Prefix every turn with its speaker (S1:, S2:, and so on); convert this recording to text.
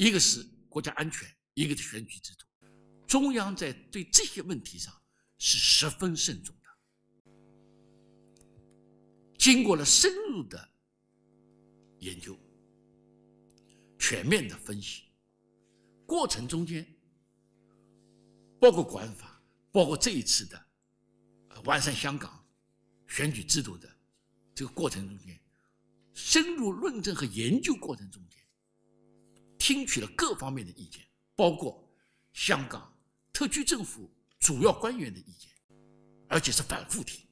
S1: 一个是国家安全，一个是选举制度。中央在对这些问题上是十分慎重的，经过了深入的研究、全面的分析，过程中间，包括国安法，包括这一次的完善香港选举制度的这个过程中间，深入论证和研究过程中间，听取了各方面的意见，包括香港。特区政府主要官员的意见，而且是反复听。